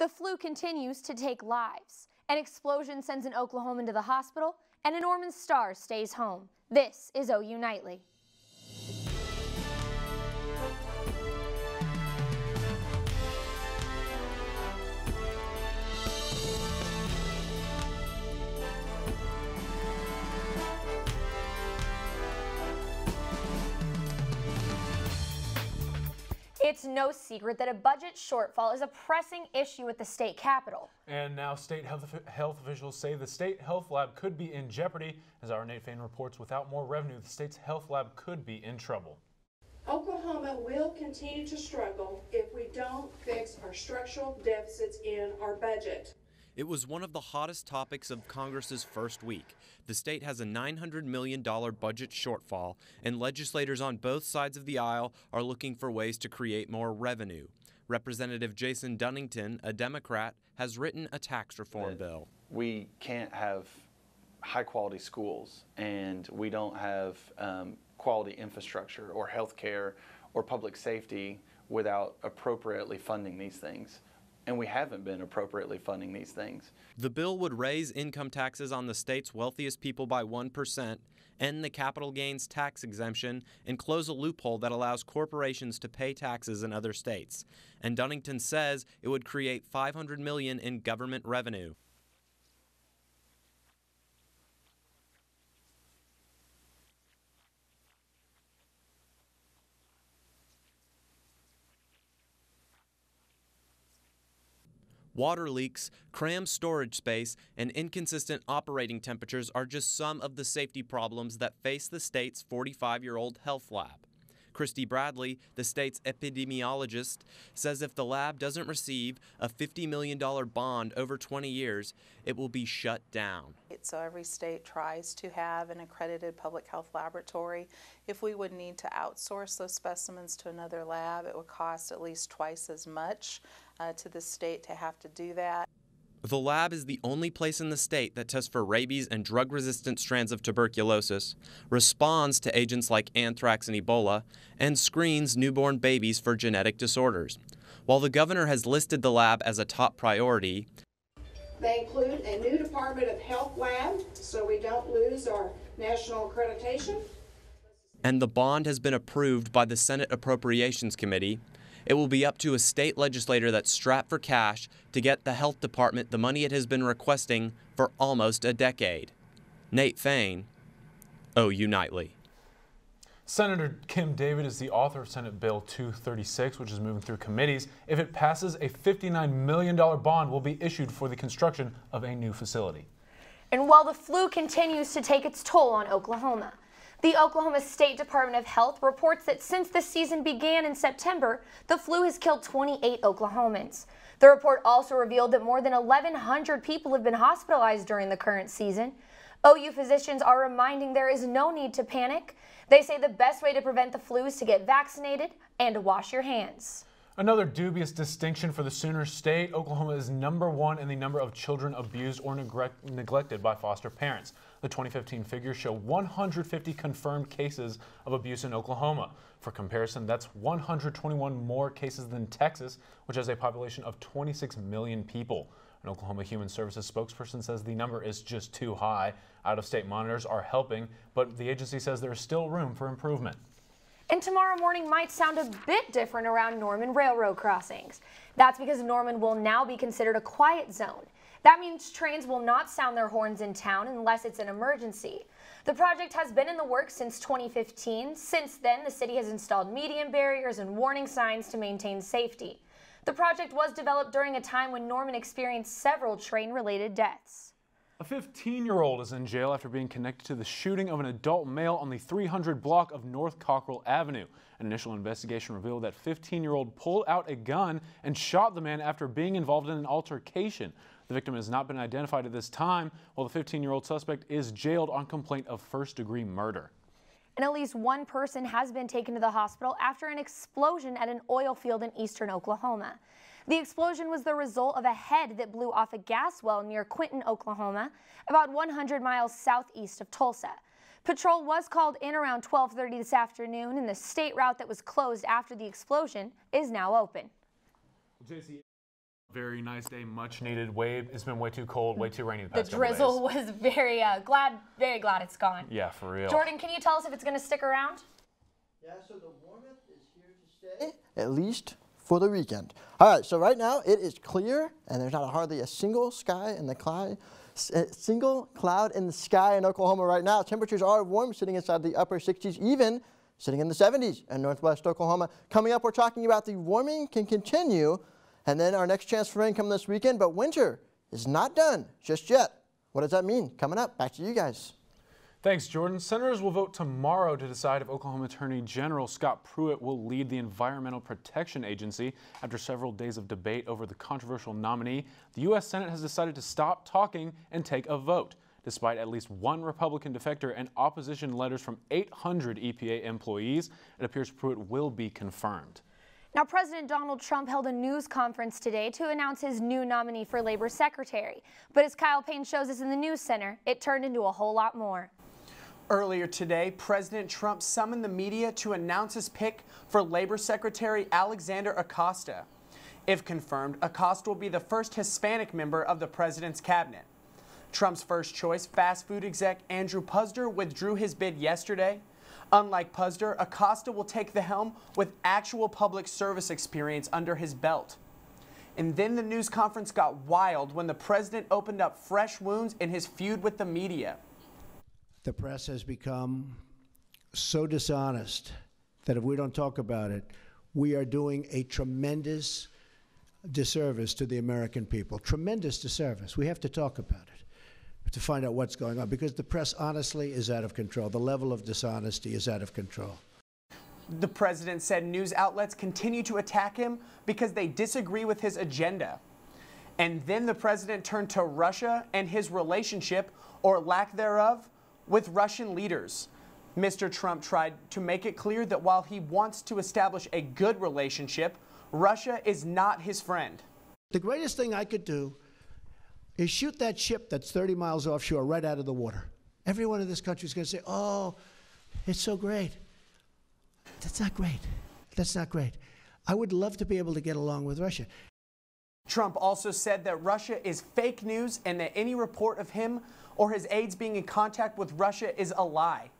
The flu continues to take lives. An explosion sends an Oklahoman to the hospital, and a Norman star stays home. This is OU Nightly. It's no secret that a budget shortfall is a pressing issue at the state capitol. And now state health, health officials say the state health lab could be in jeopardy. As our Nate Fain reports, without more revenue, the state's health lab could be in trouble. Oklahoma will continue to struggle if we don't fix our structural deficits in our budget. It was one of the hottest topics of Congress's first week. The state has a $900 million budget shortfall, and legislators on both sides of the aisle are looking for ways to create more revenue. Representative Jason Dunnington, a Democrat, has written a tax reform bill. We can't have high quality schools and we don't have um, quality infrastructure or health care or public safety without appropriately funding these things and we haven't been appropriately funding these things. The bill would raise income taxes on the state's wealthiest people by 1%, end the capital gains tax exemption, and close a loophole that allows corporations to pay taxes in other states. And Dunnington says it would create 500 million in government revenue. Water leaks, crammed storage space, and inconsistent operating temperatures are just some of the safety problems that face the state's 45 year old health lab. Kristy Bradley, the state's epidemiologist, says if the lab doesn't receive a $50 million bond over 20 years, it will be shut down. So every state tries to have an accredited public health laboratory. If we would need to outsource those specimens to another lab, it would cost at least twice as much uh, to the state to have to do that. The lab is the only place in the state that tests for rabies and drug resistant strands of tuberculosis, responds to agents like anthrax and Ebola, and screens newborn babies for genetic disorders. While the governor has listed the lab as a top priority, they include a new Department of Health lab so we don't lose our national accreditation. And the bond has been approved by the Senate Appropriations Committee, it will be up to a state legislator that's strapped for cash to get the health department the money it has been requesting for almost a decade. Nate Fain, OU Nightly. Senator Kim David is the author of Senate Bill 236, which is moving through committees. If it passes, a $59 million bond will be issued for the construction of a new facility. And while the flu continues to take its toll on Oklahoma, the Oklahoma State Department of Health reports that since the season began in September, the flu has killed 28 Oklahomans. The report also revealed that more than 1,100 people have been hospitalized during the current season. OU physicians are reminding there is no need to panic. They say the best way to prevent the flu is to get vaccinated and to wash your hands. Another dubious distinction for the Sooner State. Oklahoma is number one in the number of children abused or neglect neglected by foster parents. The 2015 figures show 150 confirmed cases of abuse in Oklahoma. For comparison, that's 121 more cases than Texas, which has a population of 26 million people. An Oklahoma Human Services spokesperson says the number is just too high. Out of state monitors are helping, but the agency says there is still room for improvement. And tomorrow morning might sound a bit different around Norman Railroad crossings. That's because Norman will now be considered a quiet zone. That means trains will not sound their horns in town unless it's an emergency. The project has been in the works since 2015. Since then, the city has installed median barriers and warning signs to maintain safety. The project was developed during a time when Norman experienced several train-related deaths. A 15-year-old is in jail after being connected to the shooting of an adult male on the 300 block of North Cockrell Avenue. An initial investigation revealed that 15-year-old pulled out a gun and shot the man after being involved in an altercation. The victim has not been identified at this time, while the 15-year-old suspect is jailed on complaint of first-degree murder. And at least one person has been taken to the hospital after an explosion at an oil field in eastern Oklahoma. The explosion was the result of a head that blew off a gas well near Quinton, Oklahoma, about 100 miles southeast of Tulsa. Patrol was called in around 1230 this afternoon and the state route that was closed after the explosion is now open. Jaycie Very nice day, much needed. Way it's been way too cold, way too rainy the The drizzle days. was very uh, glad, very glad it's gone. Yeah, for real. Jordan, can you tell us if it's going to stick around? Yeah, so the warmth is here to stay. At least for the weekend. All right, so right now it is clear and there's not hardly a single sky in the cloud, eh, single cloud in the sky in Oklahoma right now. Temperatures are warm, sitting inside the upper 60s, even sitting in the 70s in northwest Oklahoma. Coming up, we're talking about the warming can continue, and then our next chance for rain coming this weekend. But winter is not done just yet. What does that mean? Coming up, back to you guys. Thanks, Jordan. Senators will vote tomorrow to decide if Oklahoma Attorney General Scott Pruitt will lead the Environmental Protection Agency. After several days of debate over the controversial nominee, the U.S. Senate has decided to stop talking and take a vote. Despite at least one Republican defector and opposition letters from 800 EPA employees, it appears Pruitt will be confirmed. Now, President Donald Trump held a news conference today to announce his new nominee for Labor Secretary. But as Kyle Payne shows us in the News Center, it turned into a whole lot more. Earlier today, President Trump summoned the media to announce his pick for Labor Secretary Alexander Acosta. If confirmed, Acosta will be the first Hispanic member of the president's cabinet. Trump's first choice, fast food exec Andrew Puzder, withdrew his bid yesterday. Unlike Puzder, Acosta will take the helm with actual public service experience under his belt. And then the news conference got wild when the president opened up fresh wounds in his feud with the media the press has become so dishonest that if we don't talk about it, we are doing a tremendous disservice to the American people. Tremendous disservice. We have to talk about it to find out what's going on because the press honestly is out of control. The level of dishonesty is out of control. The president said news outlets continue to attack him because they disagree with his agenda. And then the president turned to Russia and his relationship, or lack thereof, with Russian leaders. Mr. Trump tried to make it clear that while he wants to establish a good relationship, Russia is not his friend. The greatest thing I could do is shoot that ship that's 30 miles offshore right out of the water. Everyone in this country is going to say, oh, it's so great. That's not great. That's not great. I would love to be able to get along with Russia. Trump also said that Russia is fake news and that any report of him or his aides being in contact with Russia is a lie.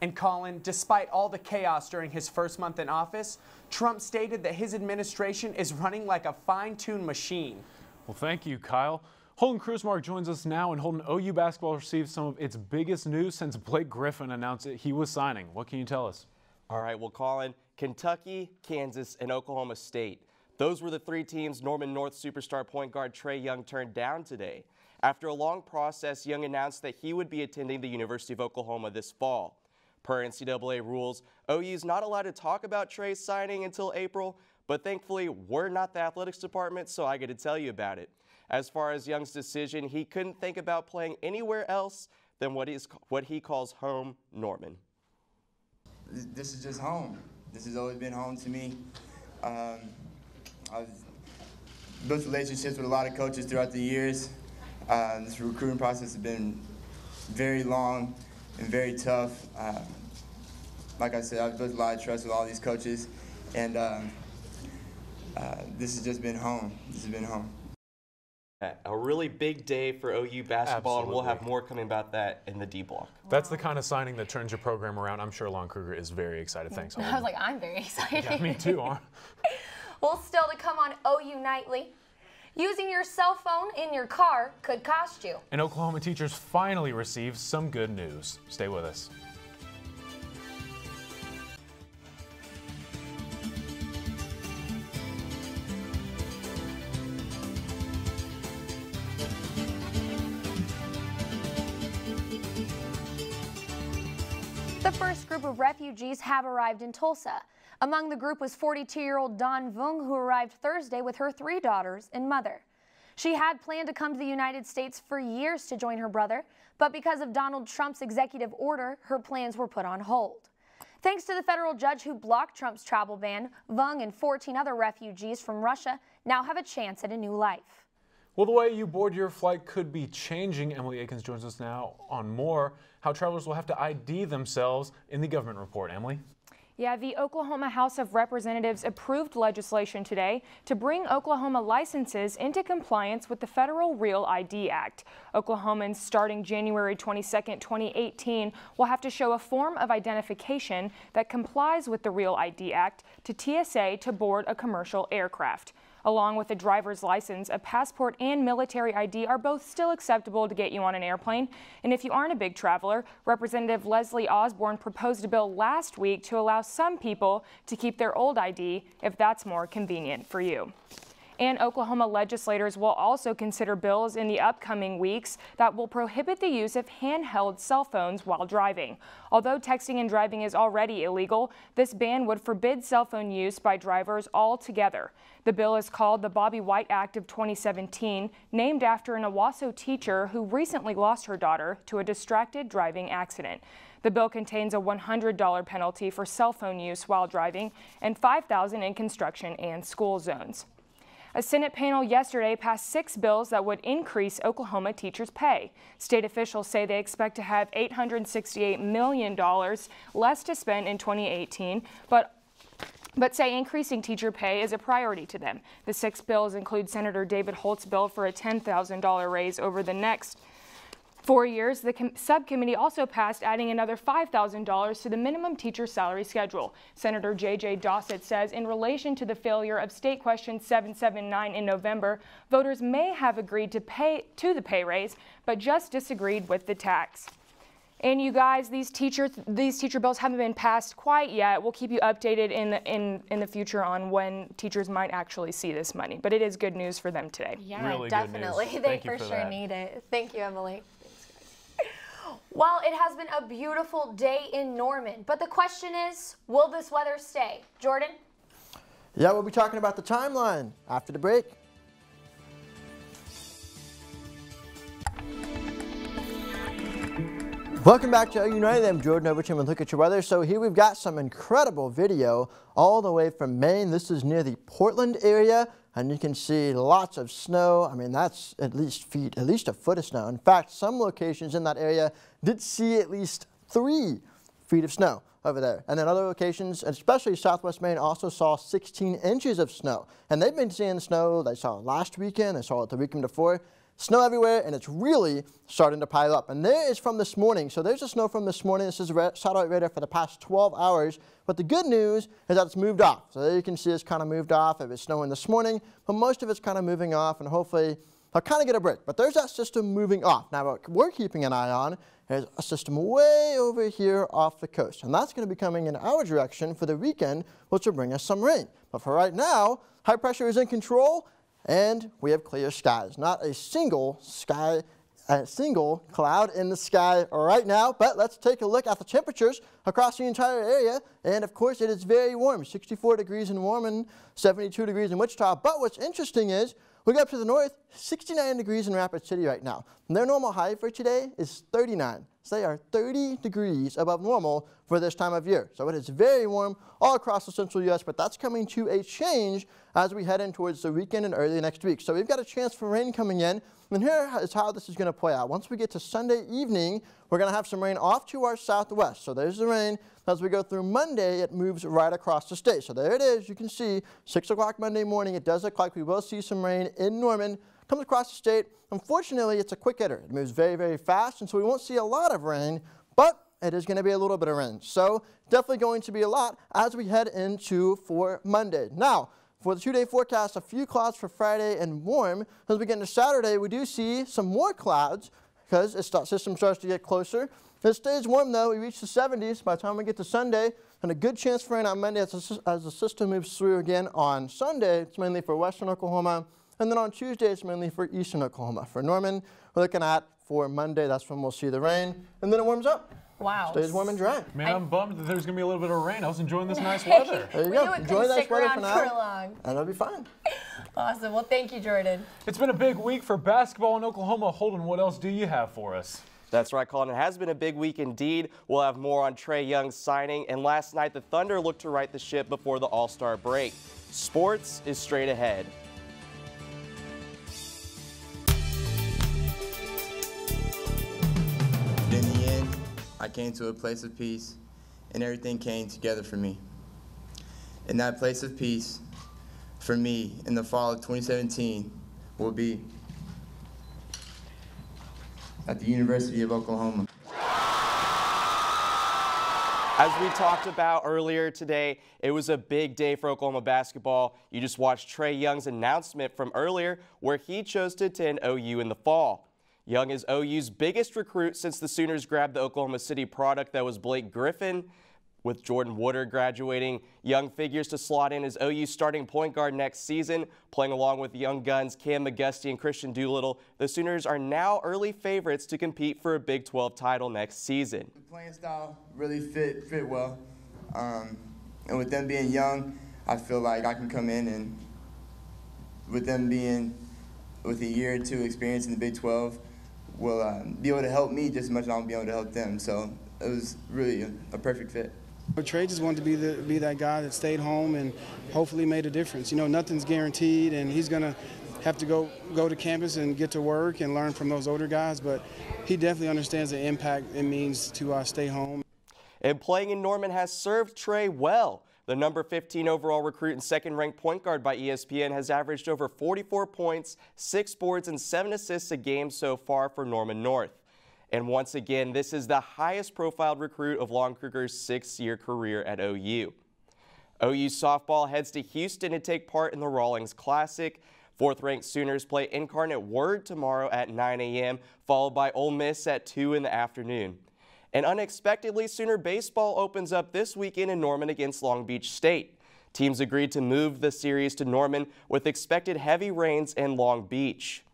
And Collin, despite all the chaos during his first month in office, Trump stated that his administration is running like a fine tuned machine. Well, thank you, Kyle. Holden Krusemark joins us now, and Holden, OU basketball received some of its biggest news since Blake Griffin announced that he was signing. What can you tell us? All right, well, Collin, Kentucky, Kansas, and Oklahoma State. Those were the three teams Norman North superstar point guard Trae Young turned down today. After a long process, Young announced that he would be attending the University of Oklahoma this fall. Per NCAA rules, OU is not allowed to talk about Trae's signing until April, but thankfully, we're not the athletics department, so I get to tell you about it. As far as Young's decision, he couldn't think about playing anywhere else than what, is, what he calls home Norman. This is just home. This has always been home to me. Um, I've built relationships with a lot of coaches throughout the years. Uh, this recruiting process has been very long and very tough. Uh, like I said, I've built a lot of trust with all these coaches, and um, uh, this has just been home. This has been home. A really big day for OU basketball, Absolutely. and we'll have more coming about that in the D block. That's the kind of signing that turns your program around. I'm sure Lon Kruger is very excited. Thanks, Holden. I was like, I'm very excited. yeah, me too. Aren't? well, still to come on OU Nightly. Using your cell phone in your car could cost you. And Oklahoma teachers finally received some good news. Stay with us. The first group of refugees have arrived in Tulsa. Among the group was 42-year-old Don Vung, who arrived Thursday with her three daughters and mother. She had planned to come to the United States for years to join her brother, but because of Donald Trump's executive order, her plans were put on hold. Thanks to the federal judge who blocked Trump's travel ban, Vung and 14 other refugees from Russia now have a chance at a new life. Well, the way you board your flight could be changing. Emily Akins joins us now on more how travelers will have to ID themselves in the government report. Emily? Yeah, the Oklahoma House of Representatives approved legislation today to bring Oklahoma licenses into compliance with the Federal Real ID Act. Oklahomans starting January 22, 2018 will have to show a form of identification that complies with the Real ID Act to TSA to board a commercial aircraft. Along with a driver's license, a passport and military ID are both still acceptable to get you on an airplane. And if you aren't a big traveler, Representative Leslie Osborn proposed a bill last week to allow some people to keep their old ID if that's more convenient for you. And Oklahoma legislators will also consider bills in the upcoming weeks that will prohibit the use of handheld cell phones while driving. Although texting and driving is already illegal, this ban would forbid cell phone use by drivers altogether. The bill is called the Bobby White Act of 2017, named after an Owasso teacher who recently lost her daughter to a distracted driving accident. The bill contains a $100 penalty for cell phone use while driving and $5,000 in construction and school zones. A Senate panel yesterday passed six bills that would increase Oklahoma teachers' pay. State officials say they expect to have $868 million less to spend in 2018, but but say increasing teacher pay is a priority to them. The six bills include Senator David Holt's bill for a $10,000 raise over the next four years. The subcommittee also passed adding another $5,000 to the minimum teacher salary schedule. Senator J.J. Dossett says in relation to the failure of State Question 779 in November, voters may have agreed to pay to the pay raise, but just disagreed with the tax. And you guys, these teacher these teacher bills haven't been passed quite yet. We'll keep you updated in the in in the future on when teachers might actually see this money. But it is good news for them today. Yeah, Really good definitely. news. They Thank you for, for sure that. need it. Thank you, Emily. Well, it has been a beautiful day in Norman, but the question is, will this weather stay? Jordan? Yeah, we'll be talking about the timeline after the break. Welcome back to United. I'm Jordan Overton with Look at Your Weather. So here we've got some incredible video all the way from Maine. This is near the Portland area, and you can see lots of snow. I mean, that's at least feet, at least a foot of snow. In fact, some locations in that area did see at least three feet of snow over there. And then other locations, especially Southwest Maine, also saw 16 inches of snow. And they've been seeing snow, they saw last weekend, they saw it the weekend before. Snow everywhere, and it's really starting to pile up. And there is from this morning. So there's the snow from this morning. This is satellite radar for the past 12 hours. But the good news is that it's moved off. So there you can see it's kind of moved off. It was snowing this morning, but most of it's kind of moving off, and hopefully I'll kind of get a break. But there's that system moving off. Now, what we're keeping an eye on is a system way over here off the coast. And that's going to be coming in our direction for the weekend, which will bring us some rain. But for right now, high pressure is in control, and we have clear skies. Not a single sky, a single cloud in the sky right now. But let's take a look at the temperatures across the entire area. And of course, it is very warm, 64 degrees in Norman, 72 degrees in Wichita. But what's interesting is we go up to the north, 69 degrees in Rapid City right now. Their normal high for today is 39. So they are 30 degrees above normal for this time of year. So it is very warm all across the central U.S., but that's coming to a change as we head in towards the weekend and early next week. So we've got a chance for rain coming in. And here is how this is going to play out. Once we get to Sunday evening, we're going to have some rain off to our southwest. So there's the rain. As we go through Monday, it moves right across the state. So there it is. You can see 6 o'clock Monday morning. It does look like we will see some rain in Norman. Comes across the state. Unfortunately, it's a quick hitter. It moves very, very fast, and so we won't see a lot of rain, but it is going to be a little bit of rain. So definitely going to be a lot as we head into for Monday. Now, for the two-day forecast, a few clouds for Friday and warm. As we get into Saturday, we do see some more clouds because the system starts to get closer. It stays warm though. We reach the 70s by the time we get to Sunday, and a good chance for rain on Monday as as the system moves through again on Sunday. It's mainly for western Oklahoma, and then on Tuesday it's mainly for eastern Oklahoma. For Norman, we're looking at for Monday. That's when we'll see the rain, and then it warms up. Wow. Stays warm and dry. Man, I'm bummed that there's going to be a little bit of rain. I was enjoying this nice weather. There you We go. Enjoy couldn't that stick weather for now, for long. and it'll be fine. Awesome. Well, thank you, Jordan. It's been a big week for basketball in Oklahoma. Holden, what else do you have for us? That's right, Collin. It has been a big week indeed. We'll have more on Trae Young's signing. And last night, the Thunder looked to right the ship before the All Star break. Sports is straight ahead. Came to a place of peace and everything came together for me. And that place of peace for me in the fall of 2017 will be at the University of Oklahoma. As we talked about earlier today, it was a big day for Oklahoma basketball. You just watched Trae Young's announcement from earlier where he chose to attend OU in the fall. Young is OU's biggest recruit since the Sooners grabbed the Oklahoma City product that was Blake Griffin. With Jordan Woodard graduating, Young figures to slot in as OU's starting point guard next season. Playing along with young guns Cam McGusty and Kristian Doolittle, the Sooners are now early favorites to compete for a Big 12 title next season. The playing style really fit fit well, um, and with them being young, I feel like I can come in and with them being with a year or two experience in the Big 12, will um, be able to help me just as much as I'll be able to help them. So it was really a, a perfect fit. But Trae just wanted to be the, be that guy that stayed home and hopefully made a difference. You know, nothing's guaranteed, and he's gonna have to go go to campus and get to work and learn from those older guys. But he definitely understands the impact it means to uh, stay home. And playing in Norman has served Trae well. The number 15 overall recruit and second ranked point guard by ESPN has averaged over 44 points, six boards, and seven assists a game so far for Norman North. And once again, this is the highest profiled recruit of Lon Kruger's six year career at OU. OU softball heads to Houston to take part in the Rawlings Classic. Fourth ranked Sooners play Incarnate Word tomorrow at 9 a.m., followed by Ole Miss at 2 in the afternoon. And unexpectedly, Sooner baseball opens up this weekend in Norman against Long Beach State. Teams agreed to move the series to Norman with expected heavy rains in Long Beach.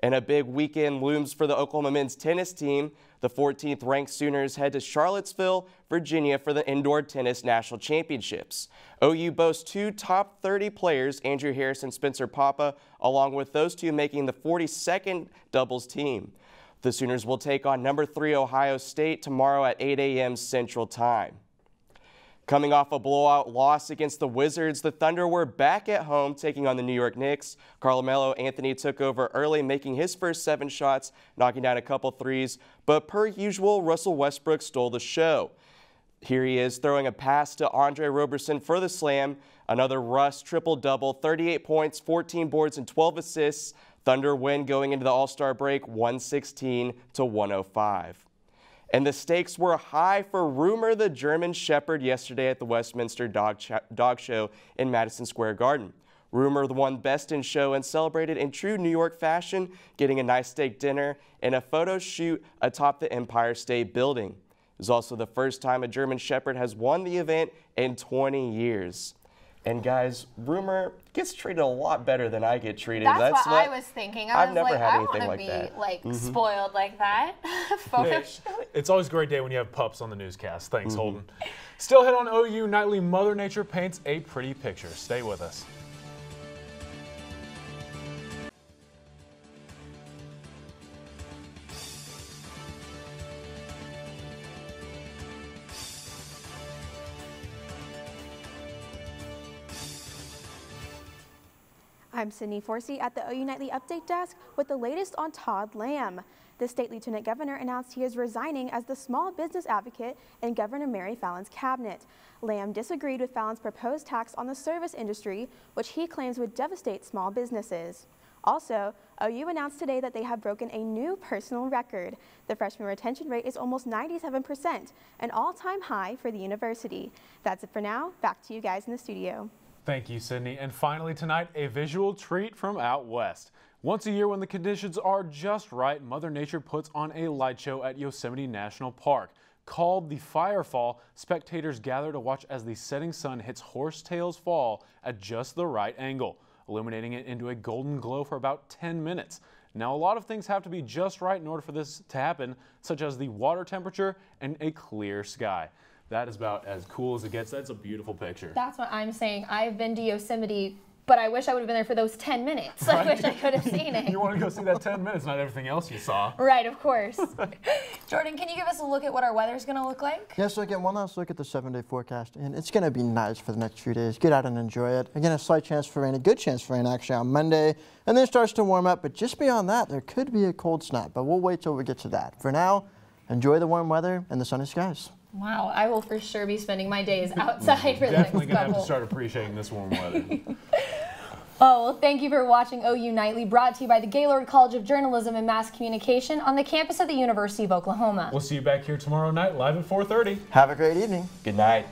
And a big weekend looms for the Oklahoma men's tennis team. The 14th ranked Sooners head to Charlottesville, Virginia for the Indoor Tennis National Championships. OU boasts two top 30 players, Andrew Harris and Spencer Papa, along with those two making the 42nd doubles team. The Sooners will take on number three Ohio State tomorrow at 8 a.m. Central Time. Coming off a blowout loss against the Wizards, the Thunder were back at home taking on the New York Knicks. Carmelo Anthony took over early, making his first seven shots, knocking down a couple threes. But per usual, Russell Westbrook stole the show. Here he is throwing a pass to Andre Roberson for the slam. Another Russ triple double, 38 points, 14 boards, and 12 assists. Thunder win going into the All Star break 116 to 105. And the stakes were high for Rumor the German Shepherd yesterday at the Westminster Dog, Dog Show in Madison Square Garden. Rumor won Best in Show and celebrated in true New York fashion, getting a nice steak dinner and a photo shoot atop the Empire State Building. It was also the first time a German Shepherd has won the event in 20 years. And guys, Rumor gets treated a lot better than I get treated. That's, That's what, I was thinking. I have was never like, had I anything like be, that. like Mhm. spoiled like that. Photo Yeah. It's always a great day when you have pups on the newscast. Thanks, Mhm. Holden. Still hit on OU nightly. Mother Nature paints a pretty picture. Stay with us. I'm Sydney Forsee at the OU Nightly Update Desk with the latest on Todd Lamb. The state lieutenant governor announced he is resigning as the small business advocate in Governor Mary Fallin's cabinet. Lamb disagreed with Fallin's proposed tax on the service industry, which he claims would devastate small businesses. Also, OU announced today that they have broken a new personal record. The freshman retention rate is almost 97%, an all-time high for the university. That's it for now. Back to you guys in the studio. Thank you, Sydney. And finally tonight, a visual treat from out west. Once a year when the conditions are just right, Mother Nature puts on a light show at Yosemite National Park. Called the Firefall, spectators gather to watch as the setting sun hits Horsetails Fall at just the right angle, illuminating it into a golden glow for about 10 minutes. Now, a lot of things have to be just right in order for this to happen, such as the water temperature and a clear sky. That is about as cool as it gets. That's a beautiful picture. That's what I'm saying. I've been to Yosemite, but I wish I would have been there for those 10 minutes. I wish I could have seen it. you want to go see that 10 minutes, not everything else you saw. Right, of course. Jordan, can you give us a look at what our weather's going to look like? Yeah, so again, one last look at the seven-day forecast, and it's going to be nice for the next few days. Get out and enjoy it. Again, a slight chance for rain, a good chance for rain actually on Monday, and then it starts to warm up. But just beyond that, there could be a cold snap, but we'll wait till we get to that. For now, enjoy the warm weather and the sunny skies. Wow, I will for sure be spending my days outside for the next Definitely gonna have to start appreciating this warm weather. Oh, well, thank you for watching OU Nightly, brought to you by the Gaylord College of Journalism and Mass Communication on the campus of the University of Oklahoma. we'll see you back here tomorrow night, live at 4:30. Have a great evening. Good night.